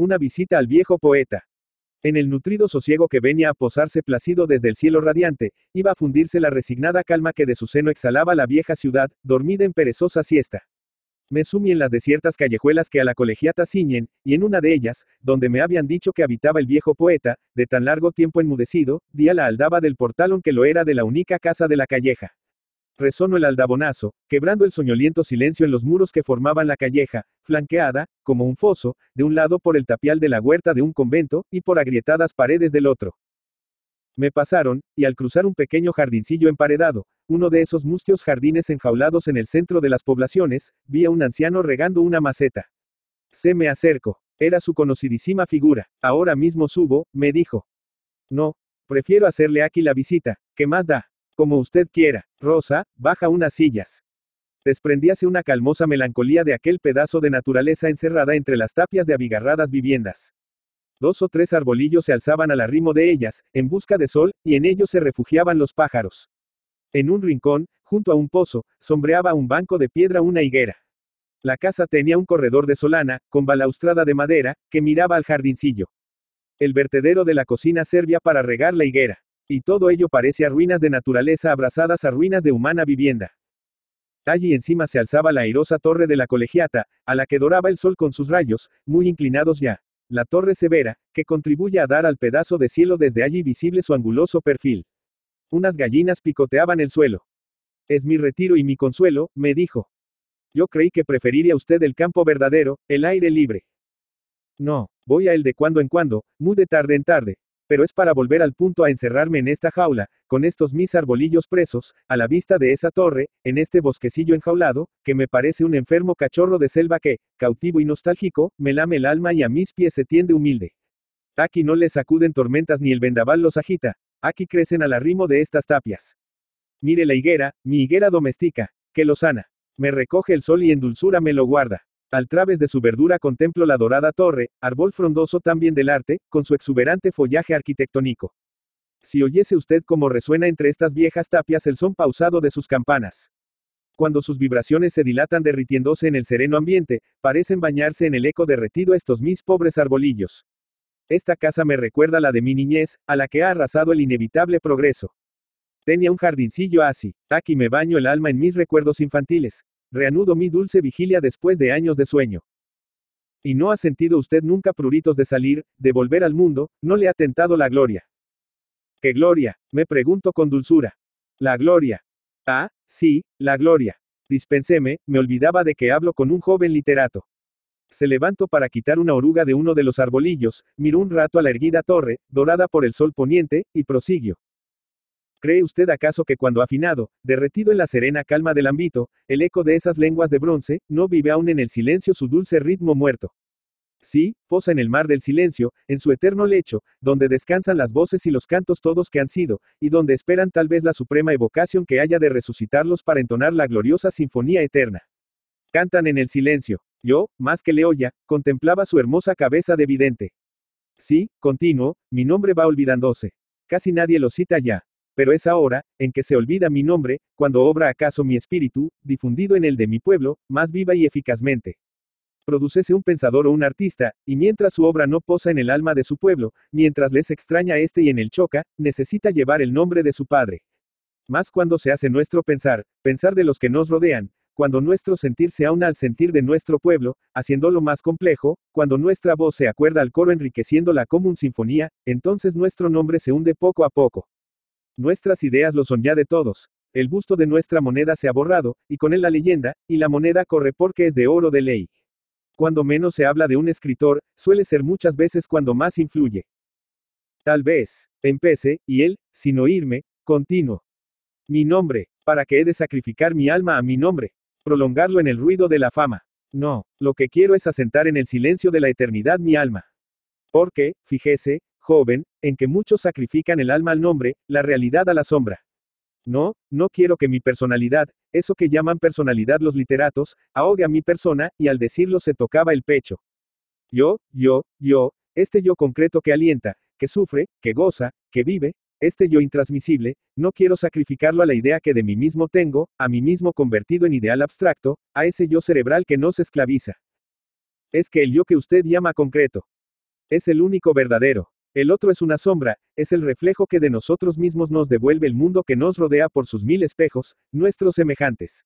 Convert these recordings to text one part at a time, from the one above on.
Una visita al viejo poeta. En el nutrido sosiego que venía a posarse plácido desde el cielo radiante, iba a fundirse la resignada calma que de su seno exhalaba la vieja ciudad, dormida en perezosa siesta. Me sumí en las desiertas callejuelas que a la colegiata ciñen, y en una de ellas, donde me habían dicho que habitaba el viejo poeta, de tan largo tiempo enmudecido, di a la aldaba del portal aunque lo era de la única casa de la calleja. Resonó el aldabonazo, quebrando el soñoliento silencio en los muros que formaban la calleja, flanqueada, como un foso, de un lado por el tapial de la huerta de un convento, y por agrietadas paredes del otro. Me pasaron, y al cruzar un pequeño jardincillo emparedado, uno de esos mustios jardines enjaulados en el centro de las poblaciones, vi a un anciano regando una maceta. Se me acerco. Era su conocidísima figura. Ahora mismo subo, me dijo. No, prefiero hacerle aquí la visita. ¿Qué más da? Como usted quiera. Rosa, baja unas sillas. Desprendíase una calmosa melancolía de aquel pedazo de naturaleza encerrada entre las tapias de abigarradas viviendas. Dos o tres arbolillos se alzaban al arrimo de ellas, en busca de sol, y en ellos se refugiaban los pájaros. En un rincón, junto a un pozo, sombreaba un banco de piedra una higuera. La casa tenía un corredor de solana, con balaustrada de madera, que miraba al jardincillo. El vertedero de la cocina servía para regar la higuera. Y todo ello parece a ruinas de naturaleza abrazadas a ruinas de humana vivienda. Allí encima se alzaba la airosa torre de la colegiata, a la que doraba el sol con sus rayos, muy inclinados ya. La torre severa, que contribuye a dar al pedazo de cielo desde allí visible su anguloso perfil. Unas gallinas picoteaban el suelo. Es mi retiro y mi consuelo, me dijo. Yo creí que preferiría usted el campo verdadero, el aire libre. No, voy a él de cuando en cuando, muy de tarde en tarde, pero es para volver al punto a encerrarme en esta jaula, con estos mis arbolillos presos, a la vista de esa torre, en este bosquecillo enjaulado, que me parece un enfermo cachorro de selva que, cautivo y nostálgico, me lame el alma y a mis pies se tiende humilde. Aquí no les sacuden tormentas ni el vendaval los agita, aquí crecen al arrimo de estas tapias. Mire la higuera, mi higuera doméstica, que lo sana. Me recoge el sol y en dulzura me lo guarda. Al través de su verdura contemplo la dorada torre, árbol frondoso también del arte, con su exuberante follaje arquitectónico. Si oyese usted cómo resuena entre estas viejas tapias el son pausado de sus campanas. Cuando sus vibraciones se dilatan derritiéndose en el sereno ambiente, parecen bañarse en el eco derretido estos mis pobres arbolillos. Esta casa me recuerda la de mi niñez, a la que ha arrasado el inevitable progreso. Tenía un jardincillo así, aquí me baño el alma en mis recuerdos infantiles, Reanudo mi dulce vigilia después de años de sueño. ¿Y no ha sentido usted nunca pruritos de salir, de volver al mundo, no le ha tentado la gloria? ¿Qué gloria? Me pregunto con dulzura. La gloria. Ah, sí, la gloria. Dispenseme, me olvidaba de que hablo con un joven literato. Se levantó para quitar una oruga de uno de los arbolillos, miró un rato a la erguida torre, dorada por el sol poniente, y prosiguió. ¿Cree usted acaso que cuando afinado, derretido en la serena calma del ámbito, el eco de esas lenguas de bronce, no vive aún en el silencio su dulce ritmo muerto? Sí, posa en el mar del silencio, en su eterno lecho, donde descansan las voces y los cantos todos que han sido, y donde esperan tal vez la suprema evocación que haya de resucitarlos para entonar la gloriosa sinfonía eterna. Cantan en el silencio. Yo, más que le oya, contemplaba su hermosa cabeza de vidente. Sí, continuo, mi nombre va olvidándose. Casi nadie lo cita ya. Pero es ahora, en que se olvida mi nombre, cuando obra acaso mi espíritu, difundido en el de mi pueblo, más viva y eficazmente. Producese un pensador o un artista, y mientras su obra no posa en el alma de su pueblo, mientras les extraña este y en el choca, necesita llevar el nombre de su padre. Más cuando se hace nuestro pensar, pensar de los que nos rodean, cuando nuestro sentir se aúna al sentir de nuestro pueblo, haciéndolo más complejo, cuando nuestra voz se acuerda al coro enriqueciéndola como un sinfonía, entonces nuestro nombre se hunde poco a poco. Nuestras ideas lo son ya de todos. El busto de nuestra moneda se ha borrado, y con él la leyenda, y la moneda corre porque es de oro de ley. Cuando menos se habla de un escritor, suele ser muchas veces cuando más influye. Tal vez, empece, y él, sin oírme, continuo. Mi nombre, para que he de sacrificar mi alma a mi nombre, prolongarlo en el ruido de la fama. No, lo que quiero es asentar en el silencio de la eternidad mi alma. Porque, fíjese, joven, en que muchos sacrifican el alma al nombre, la realidad a la sombra. No, no quiero que mi personalidad, eso que llaman personalidad los literatos, ahogue a mi persona, y al decirlo se tocaba el pecho. Yo, yo, yo, este yo concreto que alienta, que sufre, que goza, que vive, este yo intransmisible, no quiero sacrificarlo a la idea que de mí mismo tengo, a mí mismo convertido en ideal abstracto, a ese yo cerebral que no se esclaviza. Es que el yo que usted llama concreto, Es el único verdadero. El otro es una sombra, es el reflejo que de nosotros mismos nos devuelve el mundo que nos rodea por sus mil espejos, nuestros semejantes.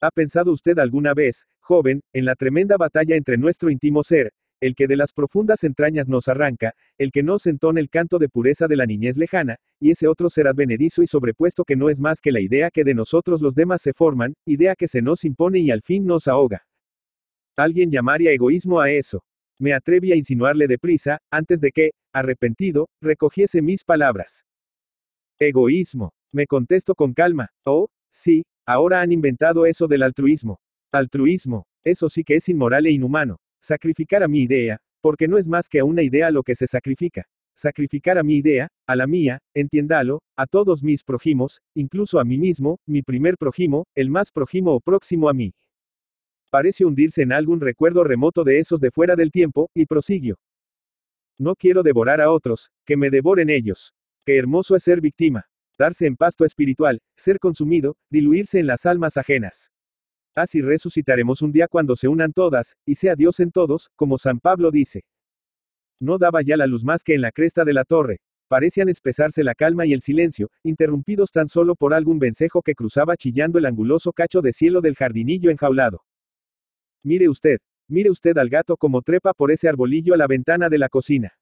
¿Ha pensado usted alguna vez, joven, en la tremenda batalla entre nuestro íntimo ser, el que de las profundas entrañas nos arranca, el que nos entona el canto de pureza de la niñez lejana, y ese otro ser advenedizo y sobrepuesto que no es más que la idea que de nosotros los demás se forman, idea que se nos impone y al fin nos ahoga? Alguien llamaría egoísmo a eso. Me atreví a insinuarle deprisa, antes de que, arrepentido, recogiese mis palabras. Egoísmo. Me contesto con calma. Oh, sí, ahora han inventado eso del altruismo. Altruismo. Eso sí que es inmoral e inhumano. Sacrificar a mi idea, porque no es más que a una idea lo que se sacrifica. Sacrificar a mi idea, a la mía, entiéndalo, a todos mis prójimos, incluso a mí mismo, mi primer prójimo, el más prójimo o próximo a mí. Parece hundirse en algún recuerdo remoto de esos de fuera del tiempo, y prosiguió. No quiero devorar a otros, que me devoren ellos. Qué hermoso es ser víctima. Darse en pasto espiritual, ser consumido, diluirse en las almas ajenas. Así resucitaremos un día cuando se unan todas, y sea Dios en todos, como San Pablo dice. No daba ya la luz más que en la cresta de la torre. Parecían espesarse la calma y el silencio, interrumpidos tan solo por algún vencejo que cruzaba chillando el anguloso cacho de cielo del jardinillo enjaulado. Mire usted, mire usted al gato como trepa por ese arbolillo a la ventana de la cocina.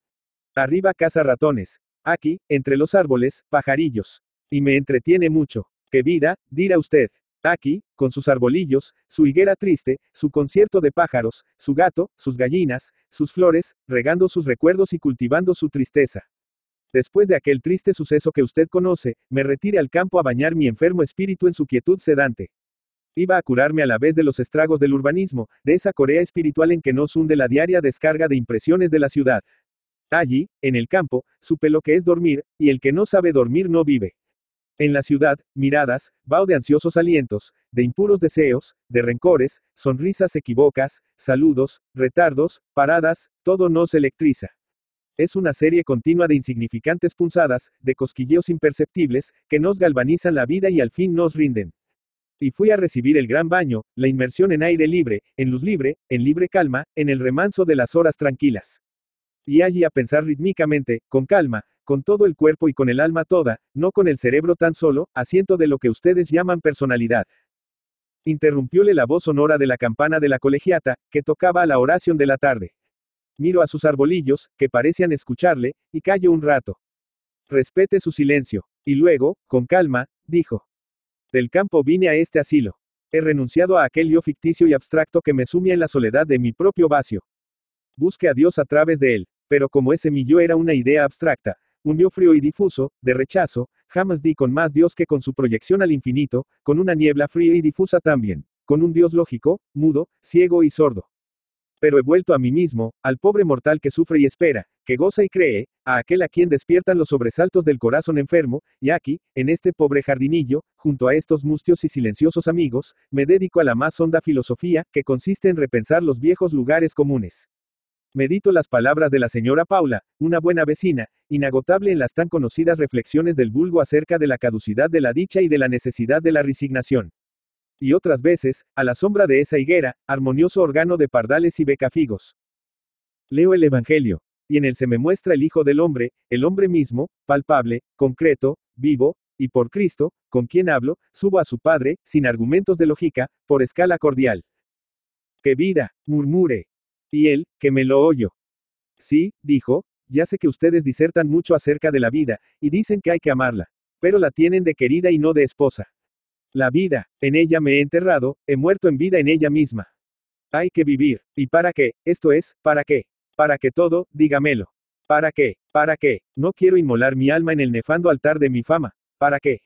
Arriba caza ratones. Aquí, entre los árboles, pajarillos. Y me entretiene mucho. ¡Qué vida! dirá usted. Aquí, con sus arbolillos, su higuera triste, su concierto de pájaros, su gato, sus gallinas, sus flores, regando sus recuerdos y cultivando su tristeza. Después de aquel triste suceso que usted conoce, me retire al campo a bañar mi enfermo espíritu en su quietud sedante. Iba a curarme a la vez de los estragos del urbanismo, de esa Corea espiritual en que nos hunde la diaria descarga de impresiones de la ciudad. Allí, en el campo, supe lo que es dormir, y el que no sabe dormir no vive. En la ciudad, miradas, vaho de ansiosos alientos, de impuros deseos, de rencores, sonrisas equivocas, saludos, retardos, paradas, todo nos electriza. Es una serie continua de insignificantes punzadas, de cosquilleos imperceptibles, que nos galvanizan la vida y al fin nos rinden. Y fui a recibir el gran baño, la inmersión en aire libre, en luz libre, en libre calma, en el remanso de las horas tranquilas. Y allí a pensar rítmicamente, con calma, con todo el cuerpo y con el alma toda, no con el cerebro tan solo, asiento de lo que ustedes llaman personalidad. Interrumpióle la voz sonora de la campana de la colegiata, que tocaba a la oración de la tarde. Miro a sus arbolillos, que parecían escucharle, y callo un rato. Respete su silencio. Y luego, con calma, dijo. Del campo vine a este asilo. He renunciado a aquel yo ficticio y abstracto que me sumía en la soledad de mi propio vacío. Busque a Dios a través de él, pero como ese mi yo era una idea abstracta, un yo frío y difuso, de rechazo, jamás di con más Dios que con su proyección al infinito, con una niebla fría y difusa también, con un Dios lógico, mudo, ciego y sordo. Pero he vuelto a mí mismo, al pobre mortal que sufre y espera, que goza y cree, a aquel a quien despiertan los sobresaltos del corazón enfermo, y aquí, en este pobre jardinillo, junto a estos mustios y silenciosos amigos, me dedico a la más honda filosofía, que consiste en repensar los viejos lugares comunes. Medito las palabras de la señora Paula, una buena vecina, inagotable en las tan conocidas reflexiones del vulgo acerca de la caducidad de la dicha y de la necesidad de la resignación. Y otras veces, a la sombra de esa higuera, armonioso órgano de pardales y becafigos. Leo el Evangelio, y en él se me muestra el Hijo del Hombre, el hombre mismo, palpable, concreto, vivo, y por Cristo, con quien hablo, subo a su Padre, sin argumentos de lógica, por escala cordial. ¡Qué vida! murmure. Y él, que me lo oyó. Sí, dijo, ya sé que ustedes disertan mucho acerca de la vida, y dicen que hay que amarla. Pero la tienen de querida y no de esposa. La vida, en ella me he enterrado, he muerto en vida en ella misma. Hay que vivir. ¿Y para qué? Esto es, ¿para qué? Para que todo, dígamelo. ¿Para qué? ¿Para qué? No quiero inmolar mi alma en el nefando altar de mi fama. ¿Para qué?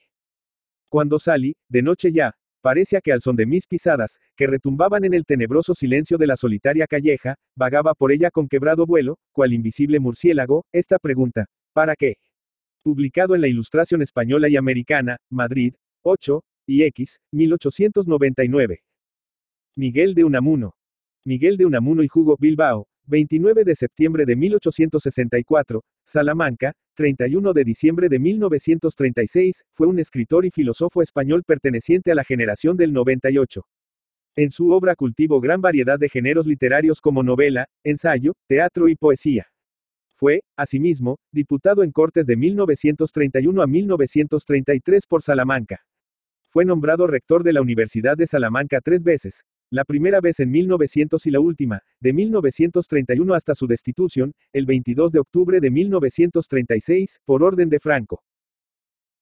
Cuando salí, de noche ya, parecía que al son de mis pisadas, que retumbaban en el tenebroso silencio de la solitaria calleja, vagaba por ella con quebrado vuelo, cual invisible murciélago, esta pregunta. ¿Para qué? Publicado en la Ilustración Española y Americana, Madrid, 8, y X, 1899. Miguel de Unamuno. Miguel de Unamuno y Jugo Bilbao, 29 de septiembre de 1864, Salamanca, 31 de diciembre de 1936, fue un escritor y filósofo español perteneciente a la generación del 98. En su obra cultivó gran variedad de géneros literarios como novela, ensayo, teatro y poesía. Fue, asimismo, diputado en Cortes de 1931 a 1933 por Salamanca. Fue nombrado rector de la Universidad de Salamanca tres veces, la primera vez en 1900 y la última, de 1931 hasta su destitución, el 22 de octubre de 1936, por orden de Franco.